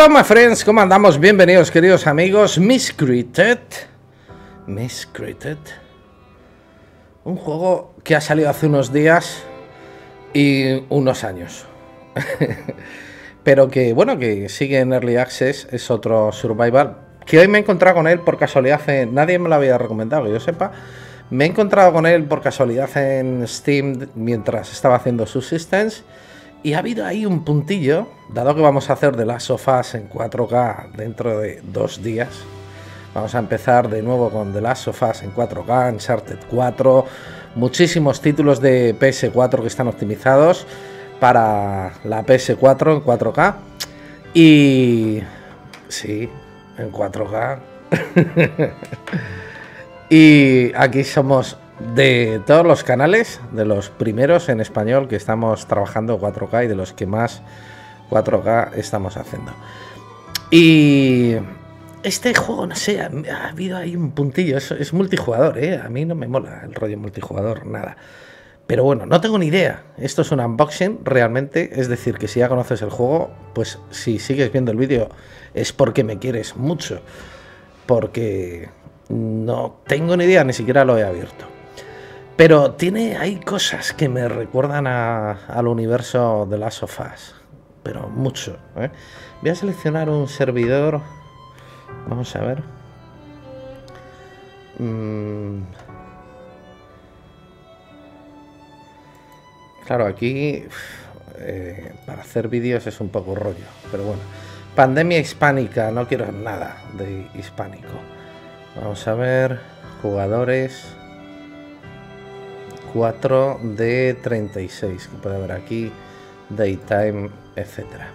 Hello my friends, ¿cómo andamos? Bienvenidos queridos amigos. Miscreated. Miscreated. Un juego que ha salido hace unos días y unos años. Pero que bueno, que sigue en Early Access, es otro survival. Que hoy me he encontrado con él por casualidad, nadie me lo había recomendado, que yo sepa. Me he encontrado con él por casualidad en Steam mientras estaba haciendo Subsistence. Y ha habido ahí un puntillo, dado que vamos a hacer de las sofás en 4K dentro de dos días. Vamos a empezar de nuevo con The Last of Us en 4K, Uncharted 4, muchísimos títulos de PS4 que están optimizados para la PS4 en 4K. Y sí, en 4K. y aquí somos de todos los canales, de los primeros en español que estamos trabajando 4K y de los que más 4K estamos haciendo. Y este juego, no sé, ha, habido ahí un puntillo, es, multijugador, ¿eh? A mí no me mola el rollo multijugador, nada. Pero bueno, no tengo ni idea. Esto es un unboxing realmente. Es decir, que si ya conoces el juego, pues si sigues viendo el vídeo es porque me quieres mucho. Porque no tengo ni idea, ni siquiera lo he abierto. Pero tiene, hay cosas que me recuerdan al universo de las sofás. Pero mucho. ¿eh? Voy a seleccionar un servidor. Vamos a ver. Mm. Claro, aquí eh, para hacer vídeos es un poco rollo. Pero bueno. Pandemia hispánica. No quiero nada de hispánico. Vamos a ver. Jugadores. 4 de 36 que puede haber aquí, daytime, etcétera.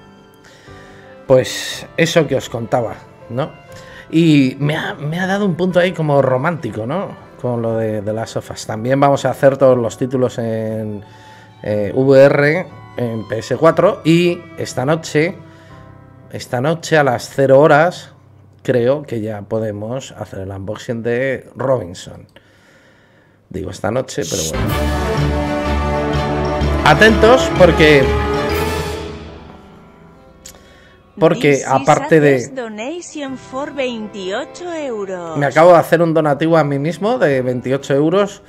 Pues eso que os contaba, ¿no? Y me ha, dado un punto ahí como romántico, ¿no? Con lo de, de las sofas. También vamos a hacer todos los títulos en eh, VR, en PS4. Y esta noche, esta noche a las 0 horas, creo que ya podemos hacer el unboxing de Robinson. Digo esta noche, pero bueno. Atentos porque... Porque aparte de... Me acabo de hacer un donativo a mí mismo de 28 euros.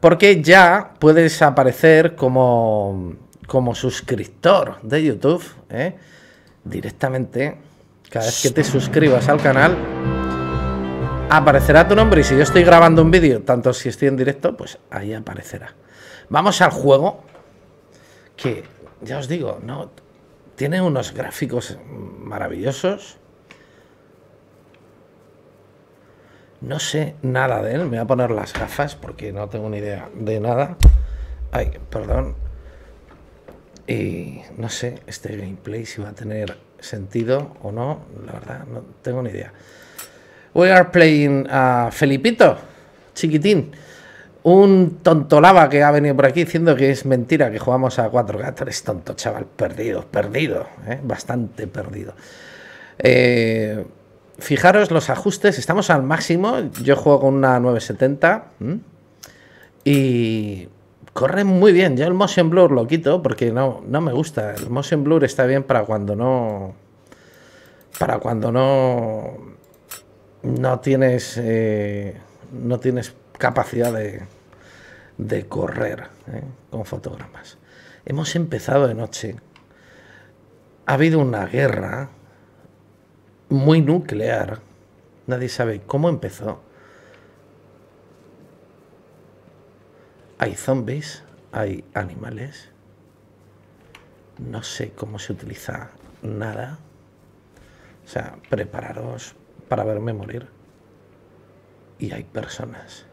Porque ya puedes aparecer como, como suscriptor de YouTube. ¿eh? Directamente. Cada vez que te suscribas al canal aparecerá tu nombre y si yo estoy grabando un vídeo, tanto si estoy en directo, pues ahí aparecerá. Vamos al juego, que ya os digo, no tiene unos gráficos maravillosos. No sé nada de él, me voy a poner las gafas porque no tengo ni idea de nada. Ay, perdón. Y no sé este gameplay si va a tener sentido o no, la verdad, no tengo ni idea. We are playing a Felipito, chiquitín. Un tonto lava que ha venido por aquí diciendo que es mentira que jugamos a 4K. Eres tonto, chaval. Perdido, perdido. ¿eh? Bastante perdido. Eh, fijaros los ajustes. Estamos al máximo. Yo juego con una 970. Y corre muy bien. Yo el motion blur lo quito porque no, no me gusta. El motion blur está bien para cuando no... Para cuando no no tienes, eh, no tienes capacidad de, de correr eh, con fotogramas. Hemos empezado de noche. Ha habido una guerra muy nuclear. Nadie sabe cómo empezó. Hay zombies, hay animales. No sé cómo se utiliza nada. O sea, prepararos para verme morir. Y hay personas.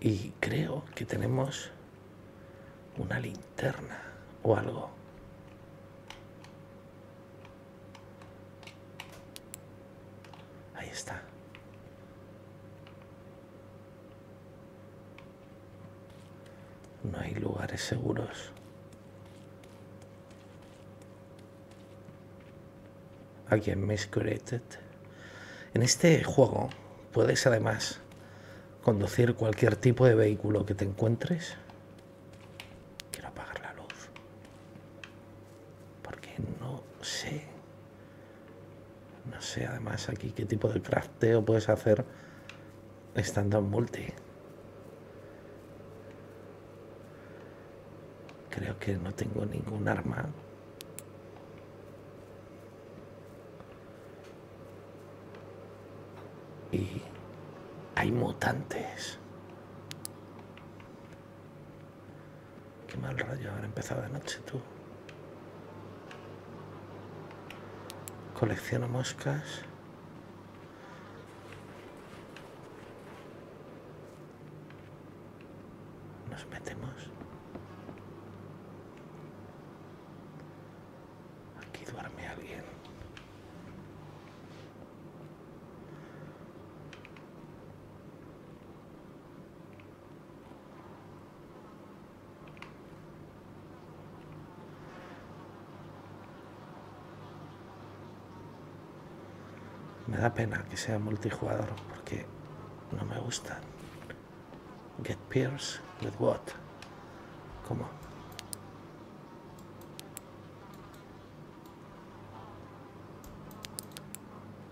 Y creo que tenemos una linterna o algo. Ahí está. No hay lugares seguros. Again Miscurated. En este juego puedes además conducir cualquier tipo de vehículo que te encuentres. Quiero apagar la luz. Porque no sé. No sé además aquí qué tipo de crafteo puedes hacer estando en multi. Creo que no tengo ningún arma Y hay mutantes. Qué mal rollo haber empezado de noche tú. Colecciono moscas. Nos metemos. Aquí duerme alguien. Pena que sea multijugador porque no me gusta. Get peers with what? ¿Cómo?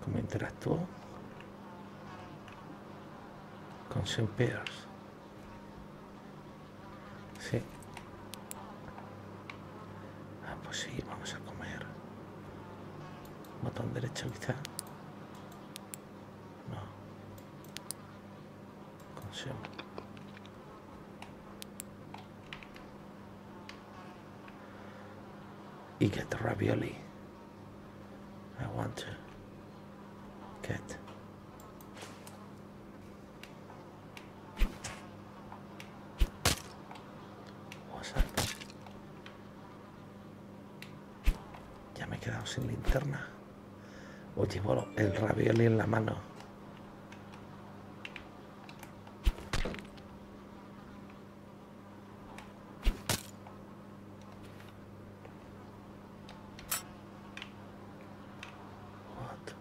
¿Cómo interactúo? Con peers. Sí. Ah, pues sí, vamos a comer. Botón derecho quizá. No. Consume. Y get ravioli. I want to get. What's up? Sin linterna. O llevo el ravioli en la mano. What?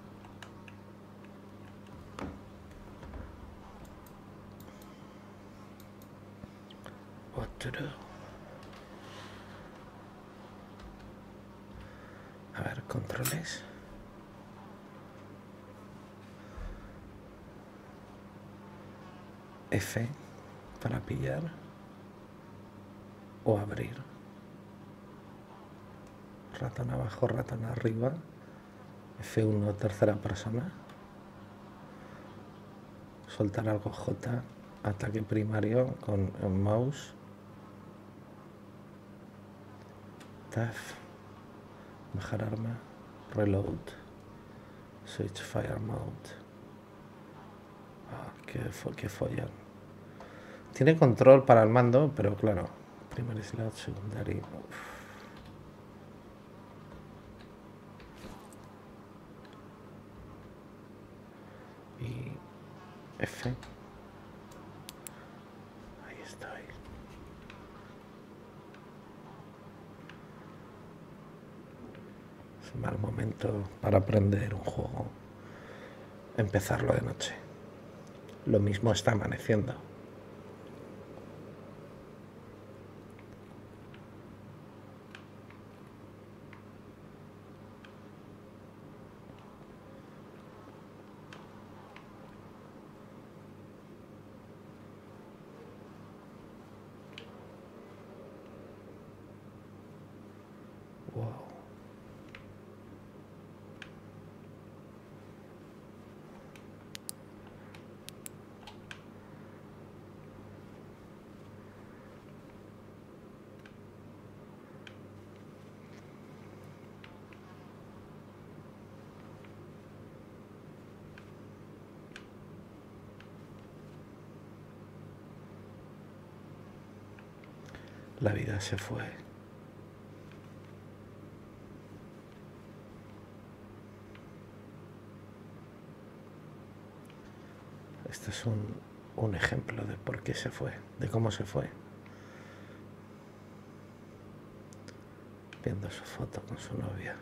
What to do? A ver, controles. F pillar o abrir. Ratón abajo, ratón arriba. F1 tercera persona. Soltar algo J. Ataque primario con el mouse. Tab. Bajar arma. Reload. Switch fire mode. Ah, qué, fo qué follan. Tiene control para el mando, pero claro. Primer slot, secundario. Y F. Ahí estoy. Es un mal momento para aprender un juego. Empezarlo de noche. Lo mismo está amaneciendo. Wow. La vida se fue. Este es un, un ejemplo de por qué se fue, de cómo se fue. Viendo su foto con su novia.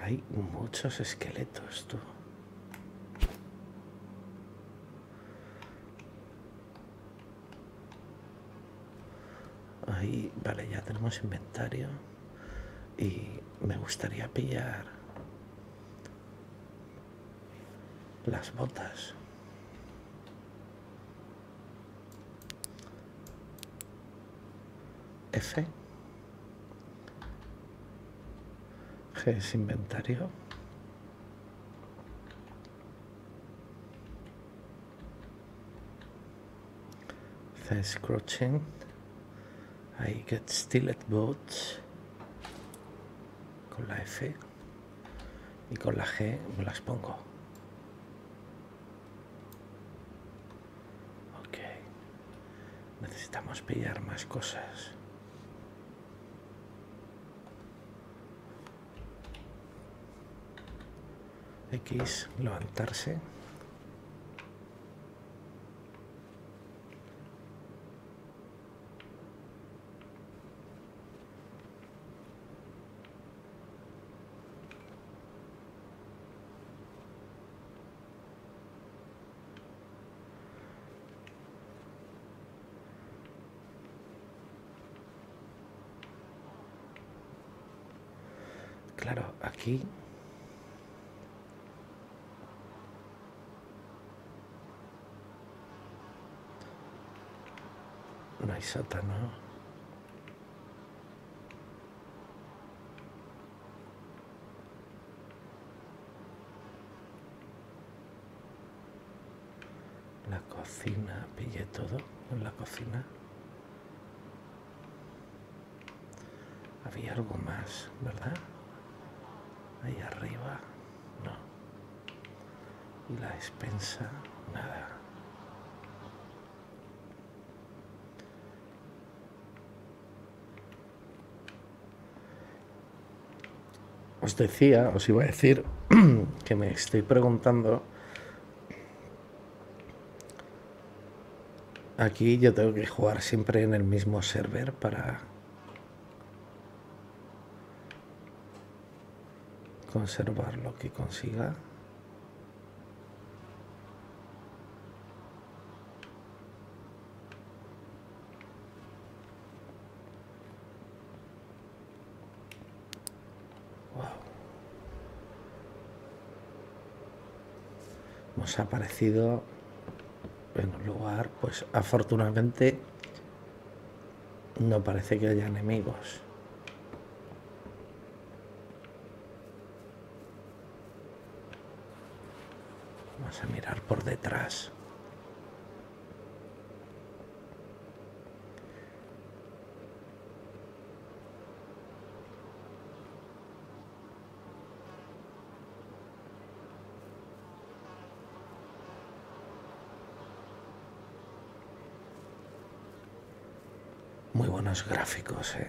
Hay muchos esqueletos, tú. Ahí, vale, ya inventario. Y me gustaría pillar las botas. F. G es inventario. C es. I get still at boats. Con la F. Y con la G me las pongo. Ok. Necesitamos pillar más cosas. X, levantarse. Claro, aquí no hay sótano. La cocina, pillé todo en la cocina. Había algo más, ¿verdad? Ahí arriba, no. La despensa, nada. Os decía, os iba a decir que me estoy preguntando. Aquí yo tengo que jugar siempre en el mismo server para conservar lo que consiga. Nos ha aparecido en un lugar, pues afortunadamente no parece que haya enemigos. Vamos a mirar por detrás. Muy buenos gráficos, ¿eh?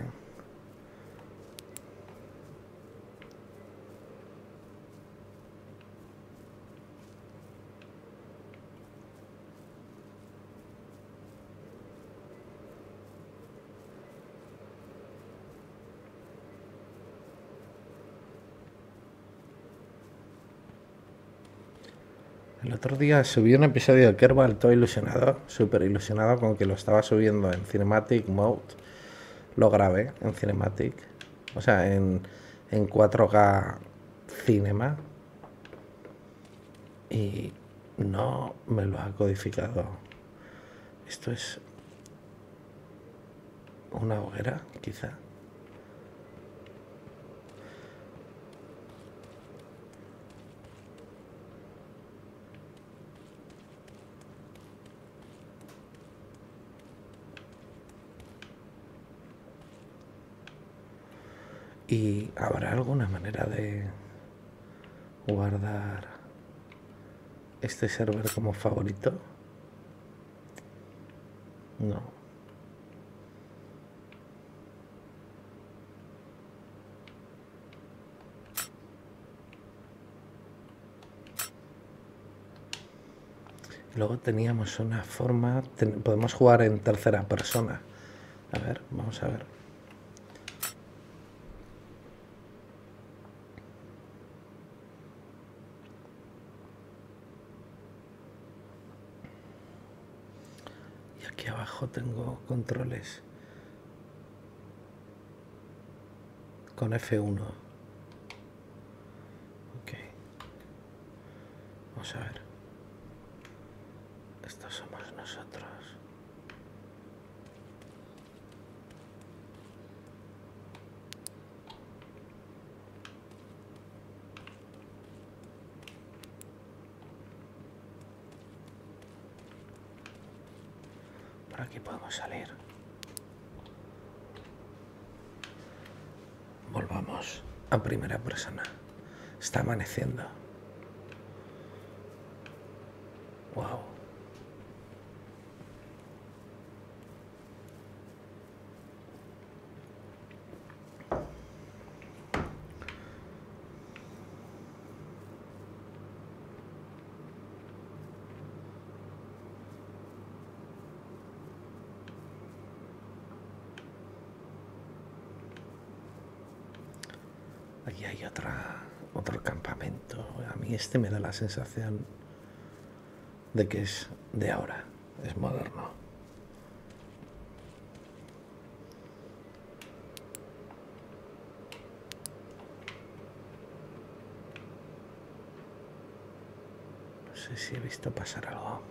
Subí un episodio de Kerbal todo ilusionado, súper ilusionado con que lo estaba subiendo en Cinematic Mode. Lo grabé en Cinematic, o sea, en, en 4K Cinema. Y no me lo ha codificado. Esto es una hoguera, quizá. ¿Y habrá alguna manera de guardar este server como favorito? No. Luego teníamos una forma, podemos jugar en tercera persona. A ver, vamos a ver. Tengo controles con F1. Ok. Vamos a ver. Estos somos nosotros. Por aquí podemos salir. Volvamos a primera persona. Está amaneciendo. Wow. Aquí hay otra, otro campamento. A mí este me da la sensación de que es de ahora, es moderno. No sé si he visto pasar algo.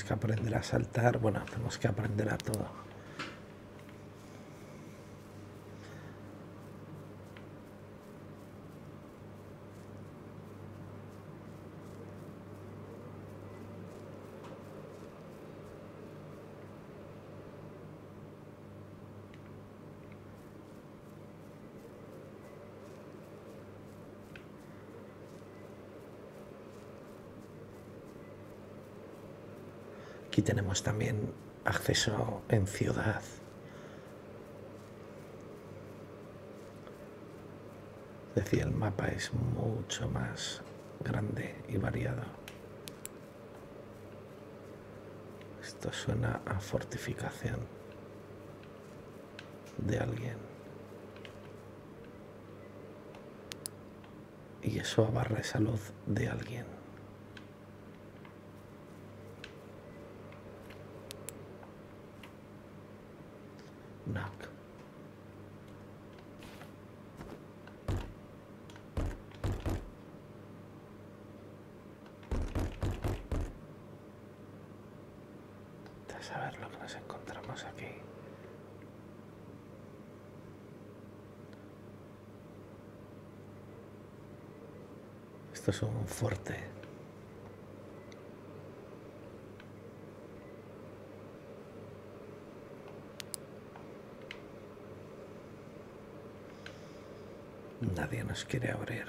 Tenemos que aprender a saltar, bueno, tenemos que aprender a todo. Tenemos también acceso en ciudad. Es decir, el mapa es mucho más grande y variado. Esto suena a fortificación de alguien. Y eso a barra de salud de alguien. Knock. A saber lo que nos encontramos aquí. Esto es un fuerte. Nadie nos quiere abrir.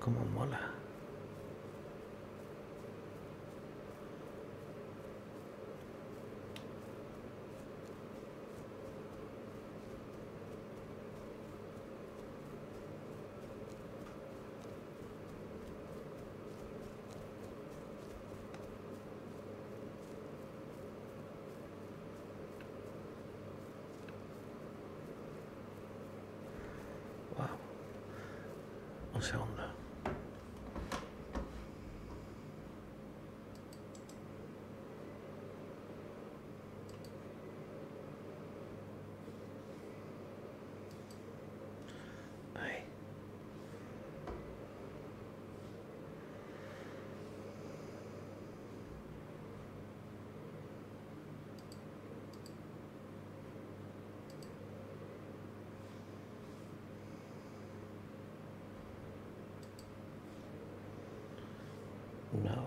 Como mola. Wow. Un segundo. Ahí. No.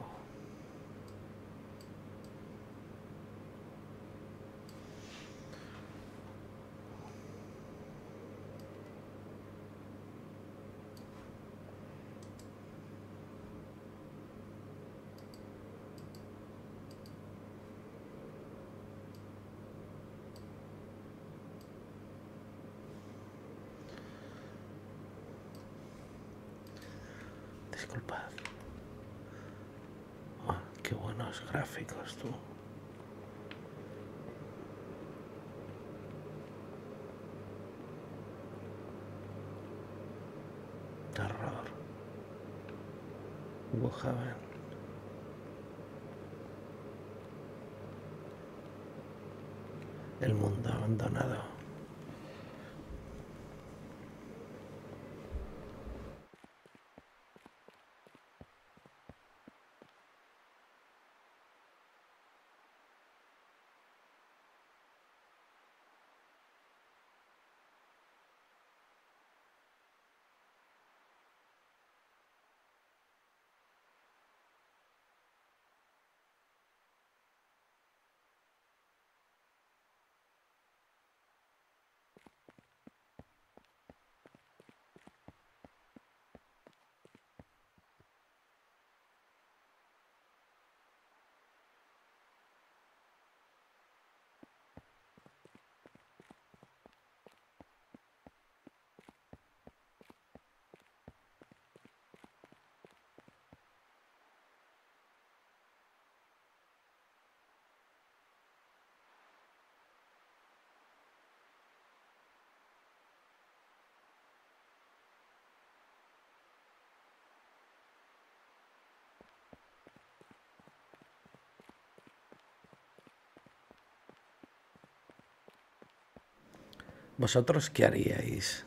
Disculpad. Oh, qué buenos gráficos, tú. ¿Vosotros qué haríais?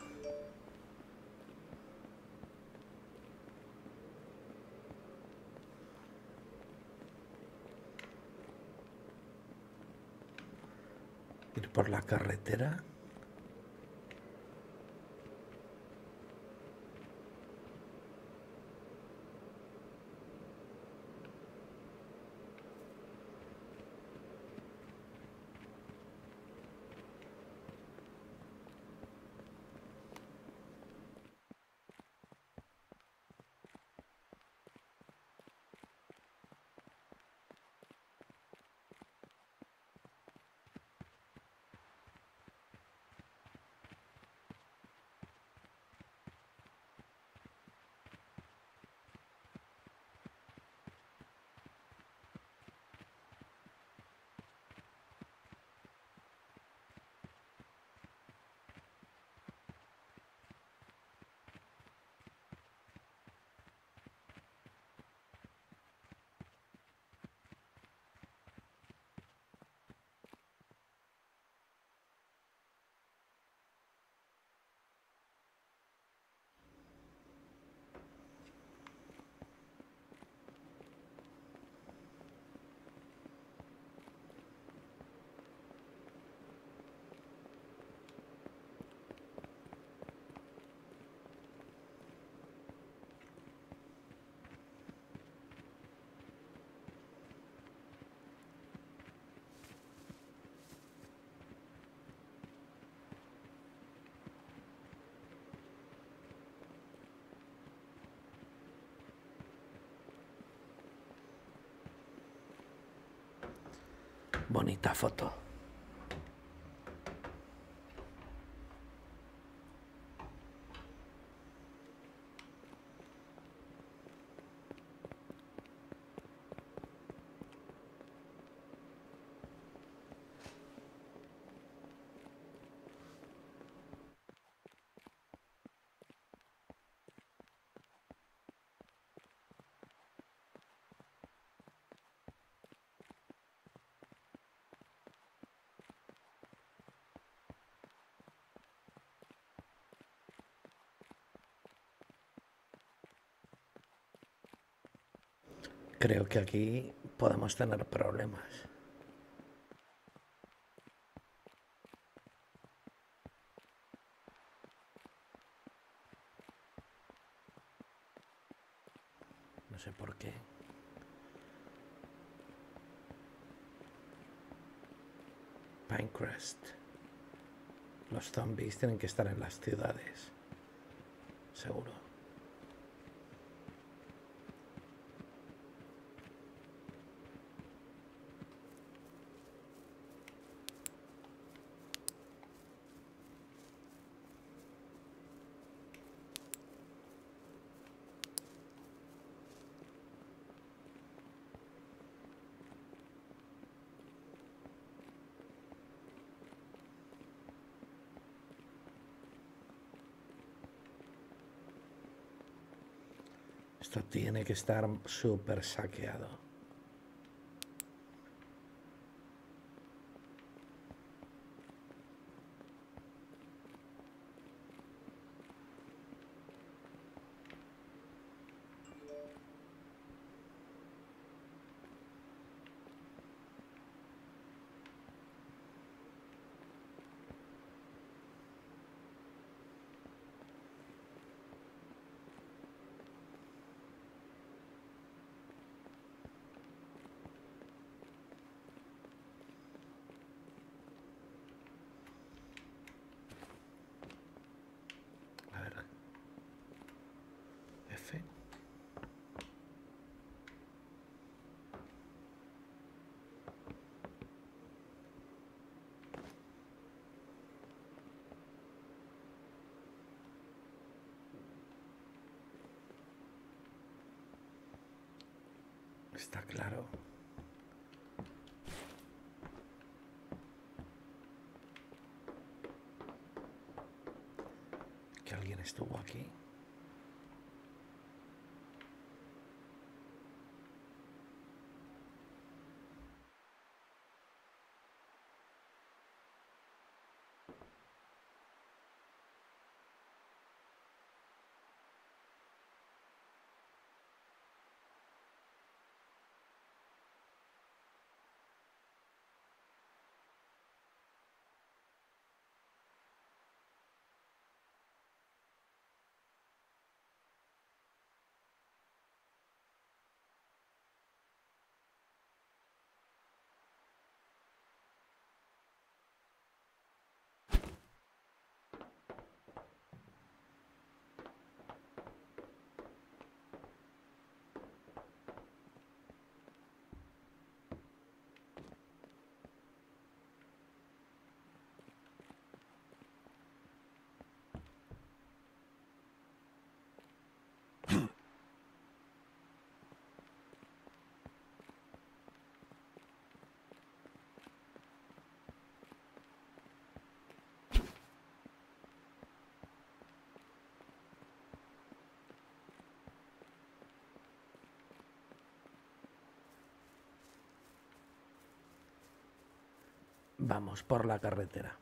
¿Ir por la carretera? Bonita foto. Creo que aquí podemos tener problemas. No sé por qué. Pinecrest. Los zombies tienen que estar en las ciudades. Seguro. Esto tiene que estar súper saqueado. Está claro. Que alguien estuvo aquí. Vamos por la carretera.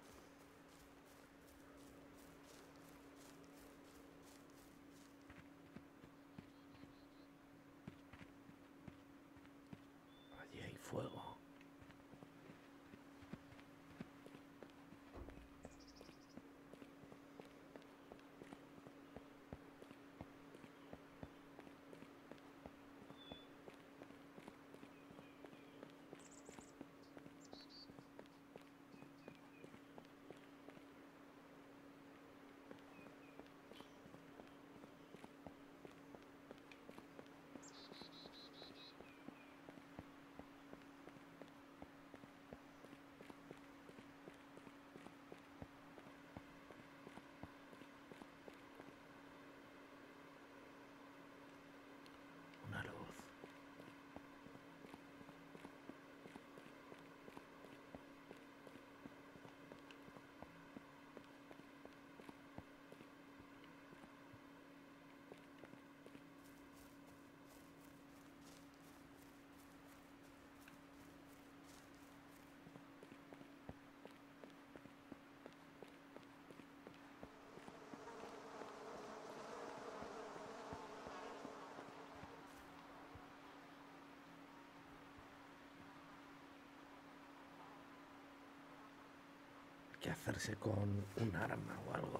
Que hacerse con un arma o algo.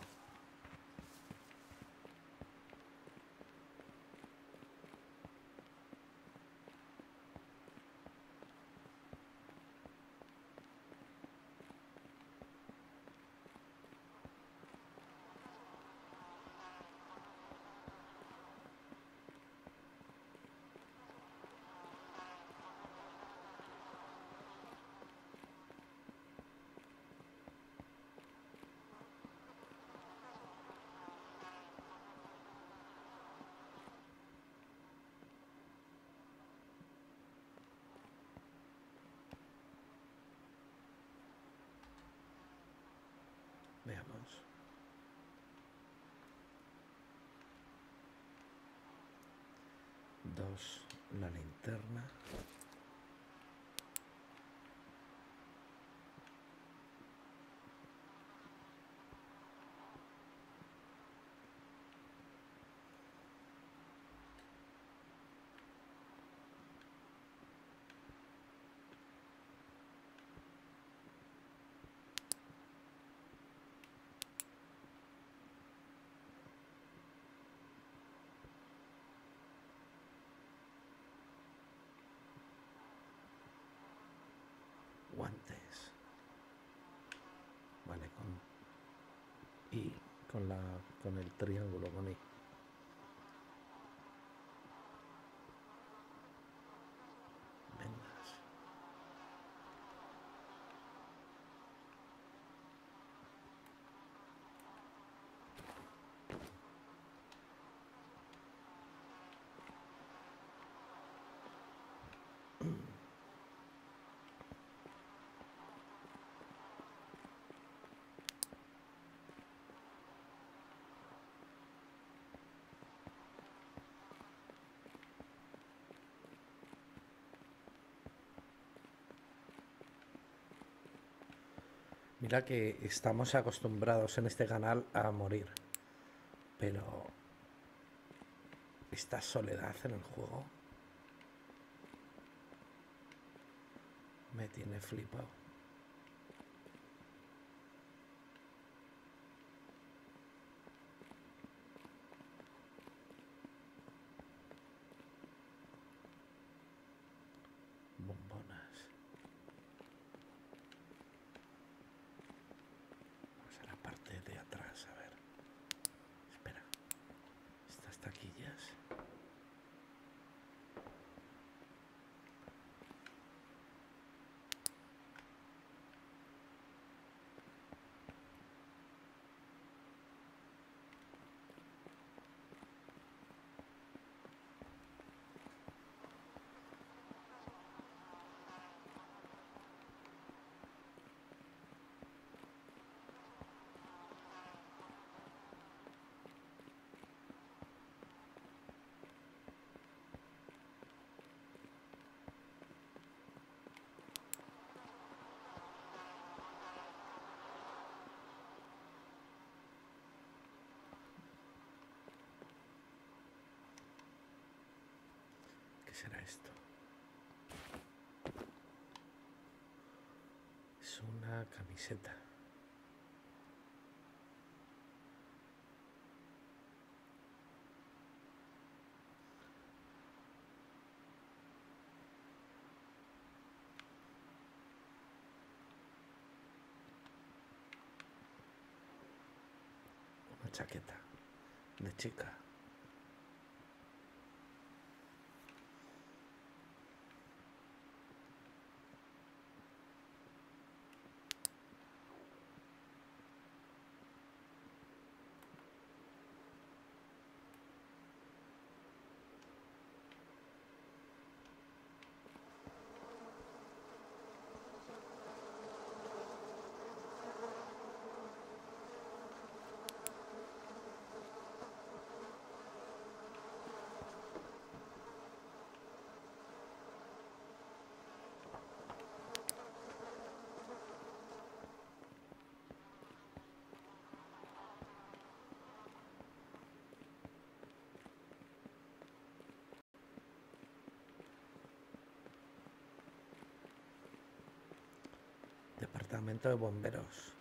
Guantes. Vale, con y con la con el triángulo con I. Mira que estamos acostumbrados en este canal a morir. Pero esta soledad en el juego me tiene flipado. Bombonas. Vamos a la parte de atrás, a ver. Espera. Estas taquillas. ¿Qué será esto? Es una camiseta. Una chaqueta de chica. Departamento de bomberos.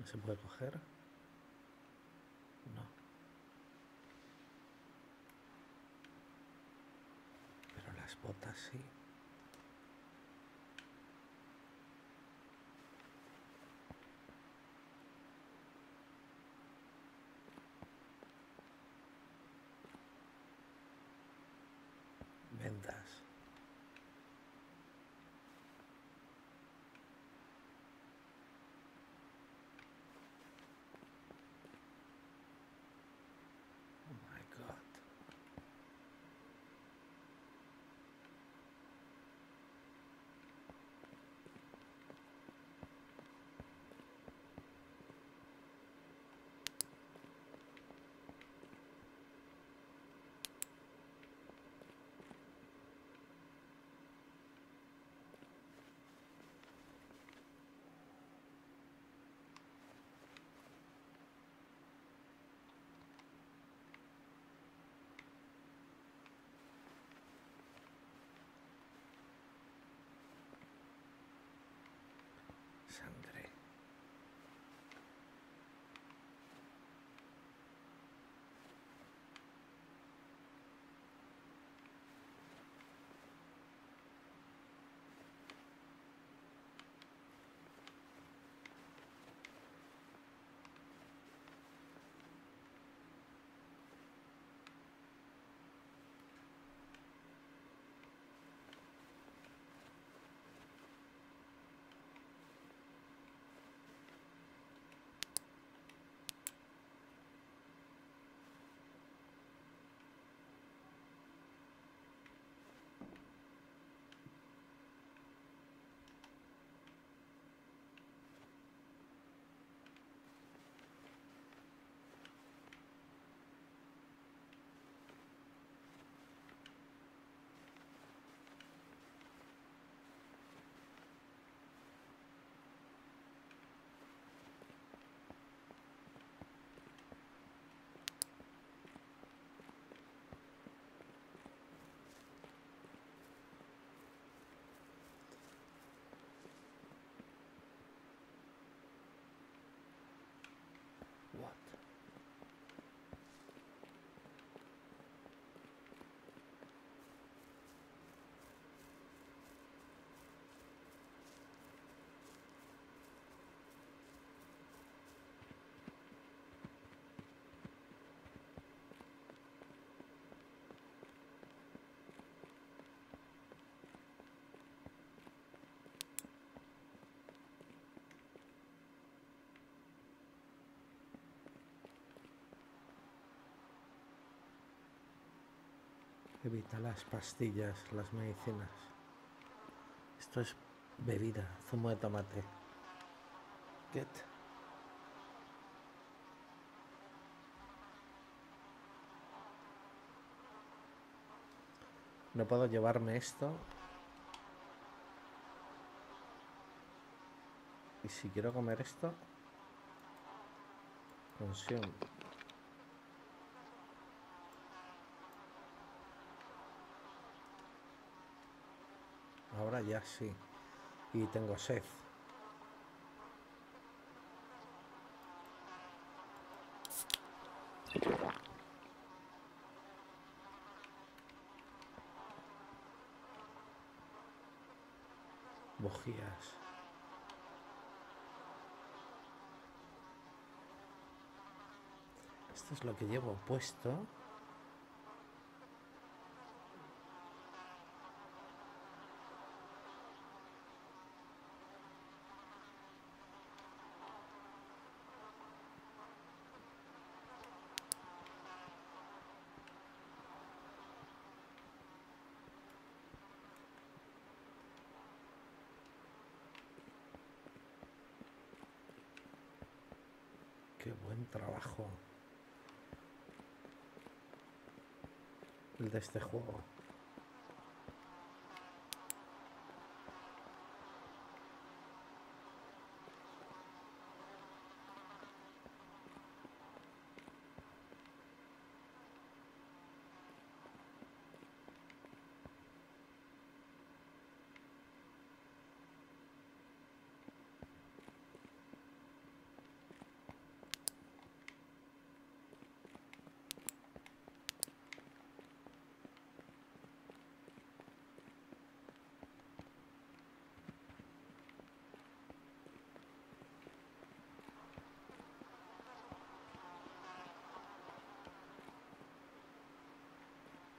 ¿No se puede coger? Evita las pastillas, las medicinas. Esto es bebida, zumo de tomate. Get. No puedo llevarme esto. Y si quiero comer esto, consume. Ahora ya sí. Y tengo sed. Bujías. Esto es lo que llevo puesto. Qué buen trabajo. El de este juego.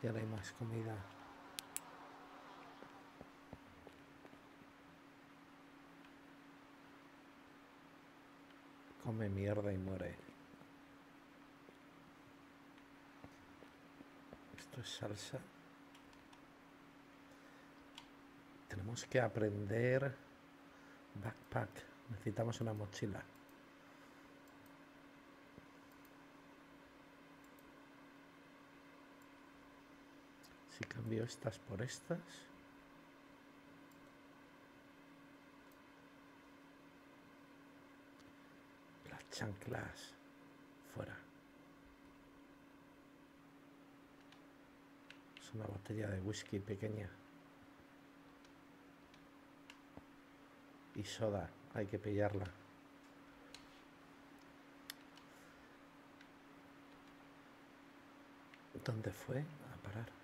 Ya no hay más comida. Come mierda y muere. Esto es salsa. Tenemos que aprender backpack. Necesitamos una mochila. Si estas por estas. Las chanclas fuera. Es una botella de whisky pequeña. Y soda, hay que pillarla. ¿Dónde fue a parar?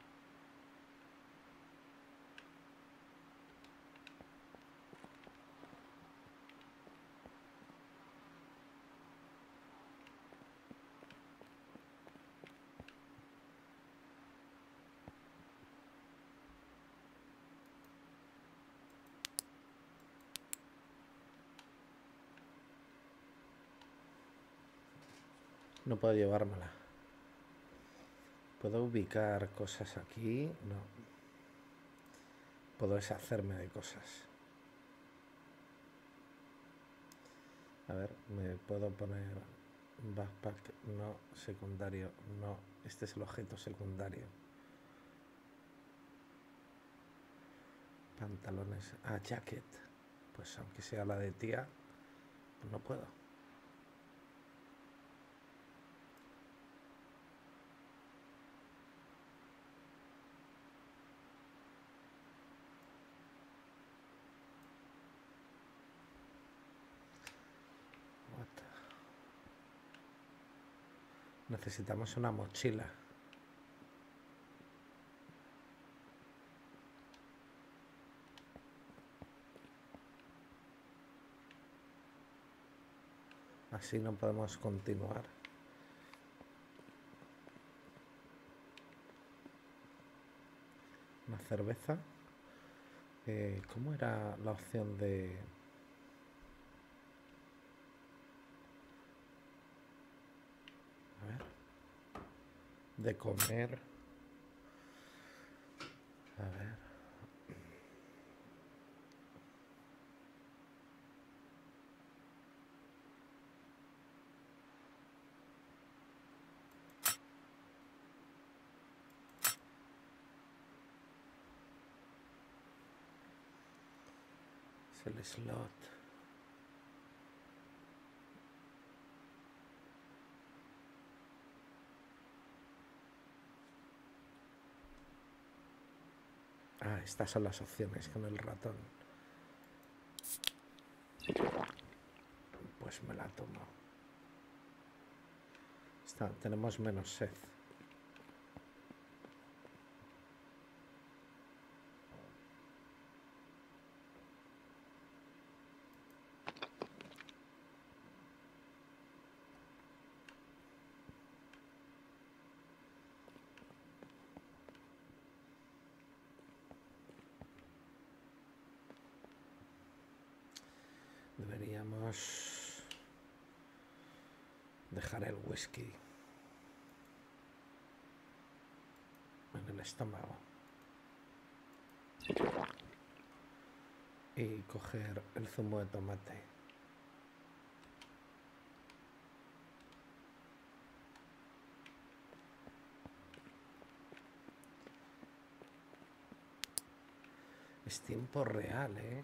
No puedo llevármela. ¿Puedo ubicar cosas aquí? No. Puedo deshacerme de cosas. A ver, me puedo poner backpack, no, secundario, no. Este es el objeto secundario. Pantalones, ah, jacket. Pues aunque sea la de tía, no puedo. Necesitamos una mochila. Así no podemos continuar. Una cerveza. Eh, ¿Cómo era la opción de de comer. A ver. Es el slot. Ah, estas son las opciones con el ratón. Pues me la tomo. tenemos menos sed. Deberíamos dejar el whisky el estómago y coger el zumo de tomate. Es tiempo real, ¿eh?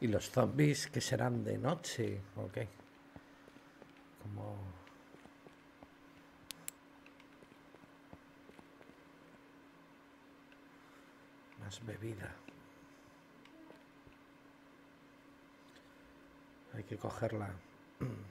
¿Y los zombies que serán de noche? Ok. Como... Más bebida. Hay que cogerla.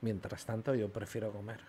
Mientras tanto, yo prefiero comer.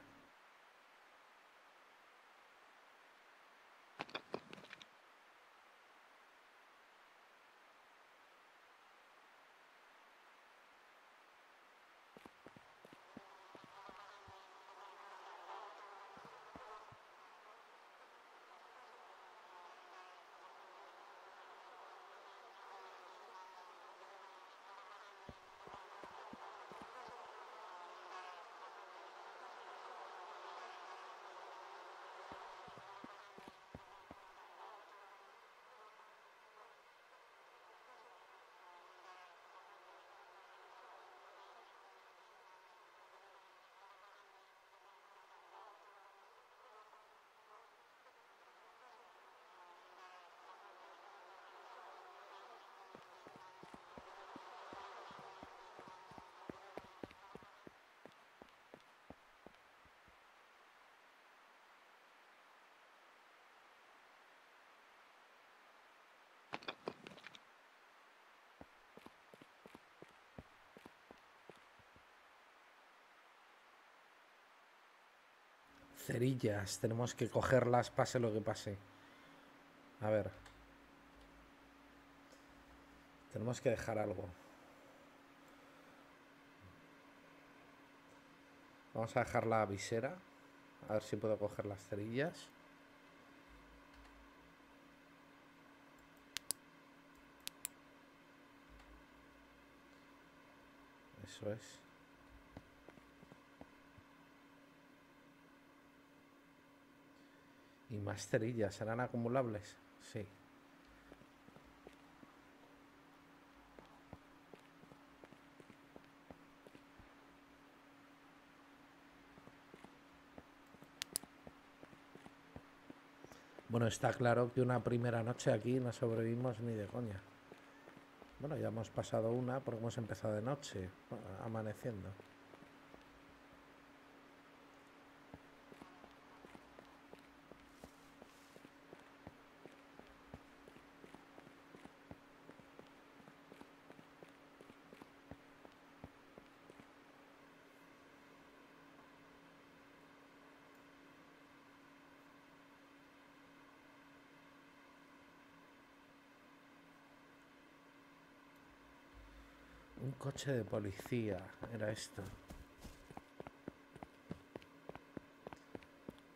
Cerillas, tenemos que cogerlas pase lo que pase. A ver. Tenemos que dejar algo. Vamos a dejar la visera. A ver si puedo coger las cerillas. Eso es. Y más cerillas, ¿serán acumulables? Sí. Bueno, está claro que una primera noche aquí no sobrevivimos ni de coña. Bueno, ya hemos pasado una porque hemos empezado de noche, amaneciendo. Un coche de policía, era esto.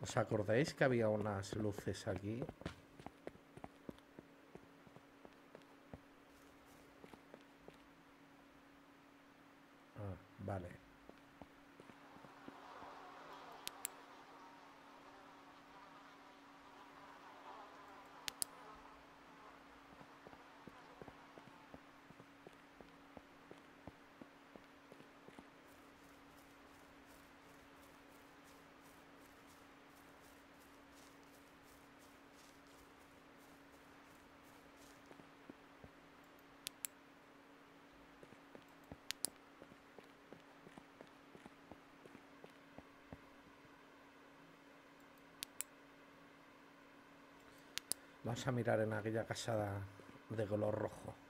¿Os acordáis que había unas luces aquí? Ah, vale. Vamos a mirar en aquella casada de color rojo.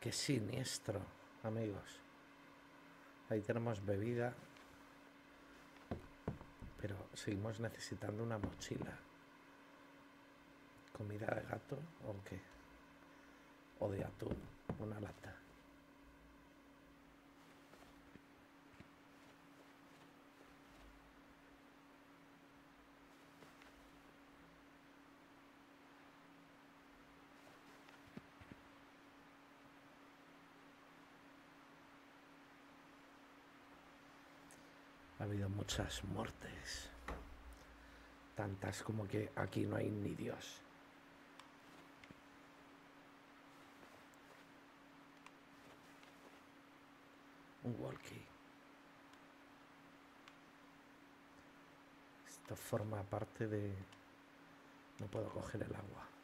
Qué siniestro, amigos. Ahí tenemos bebida. Pero seguimos necesitando una mochila. ¿Comida de gato o qué? O de atún, una lata. Ha habido muchas muertes. Tantas como que aquí no hay ni Dios. Un walkie. Esto forma parte de... No puedo coger el agua.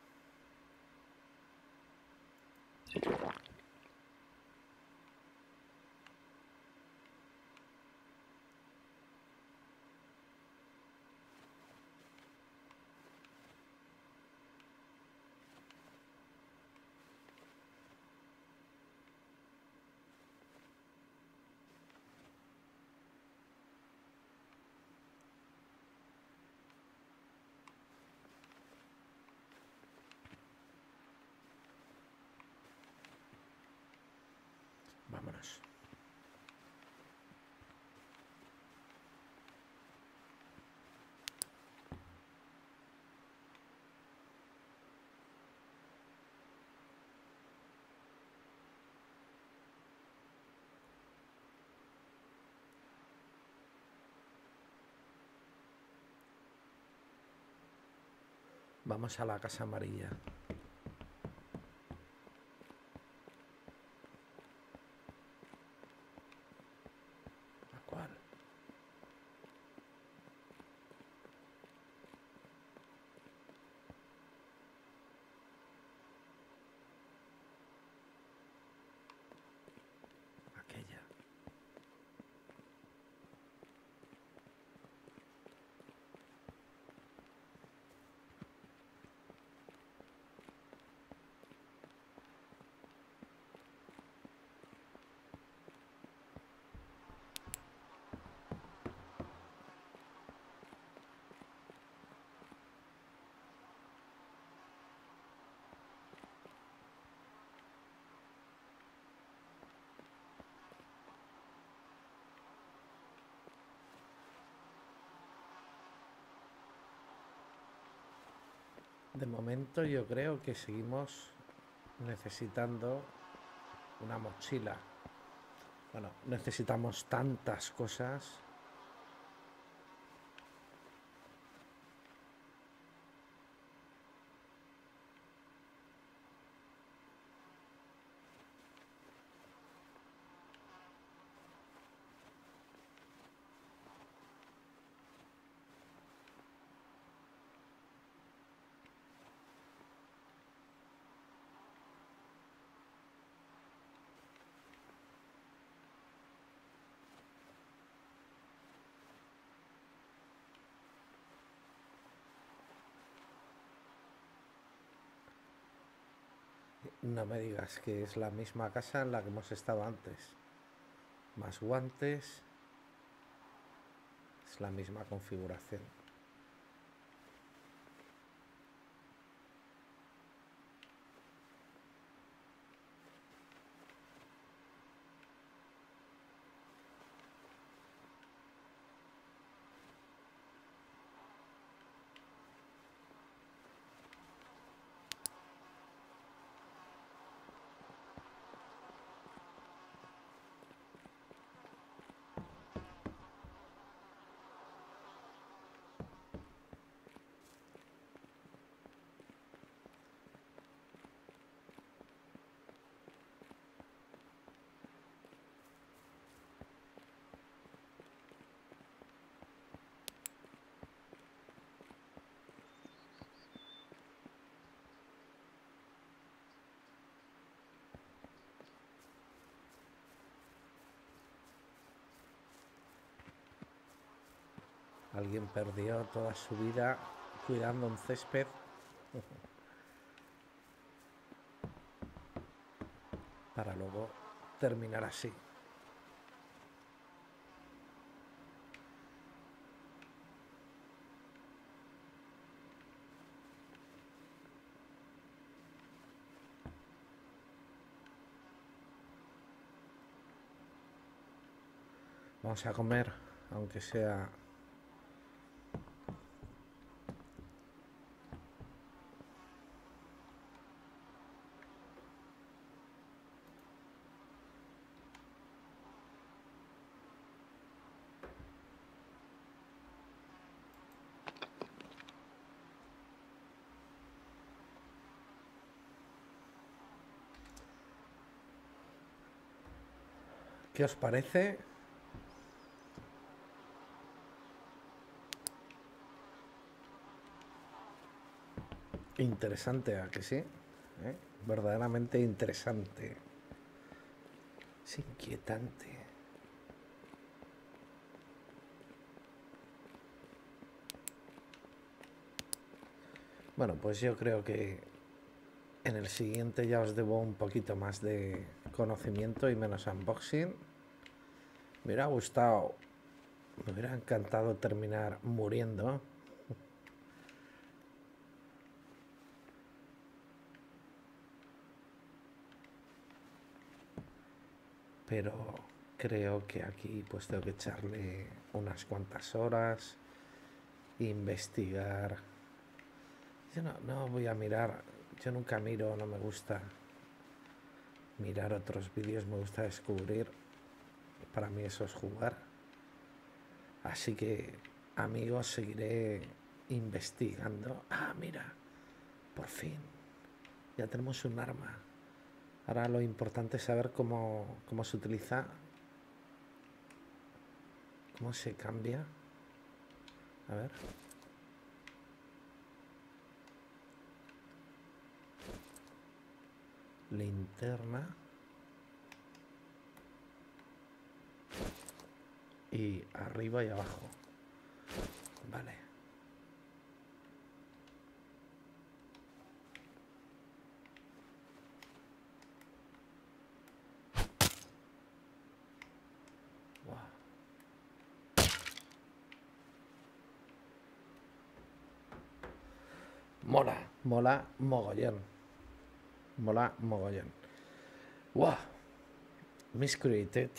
Vamos a la casa amarilla. ¿A cuál? Aquella. De momento yo creo que seguimos necesitando una mochila. Bueno, necesitamos tantas cosas. No me digas que es la misma casa en la que hemos estado antes. Más guantes. Es la misma configuración. Alguien perdió toda su vida cuidando un césped. para luego terminar así. Vamos a comer, aunque sea ¿Qué os parece? Interesante, ¿a que sí? ¿Eh? Verdaderamente interesante. Es inquietante. Bueno, pues yo creo que en el siguiente ya os debo un poquito más de conocimiento y menos unboxing. Me hubiera gustado, me hubiera encantado terminar muriendo. Pero creo que aquí pues tengo que echarle unas cuantas horas, investigar. Yo no, no voy a mirar yo nunca miro, no me gusta mirar otros vídeos, me gusta descubrir. Para mí eso es jugar. Así que, amigos, seguiré investigando. Ah, mira, por fin, ya tenemos un arma. Ahora lo importante es saber cómo, cómo se utiliza, cómo se cambia. A ver. Linterna y arriba y abajo. Vale. Mola. Mola mogollón Mola mogollón. ¡Wow! Miscreated.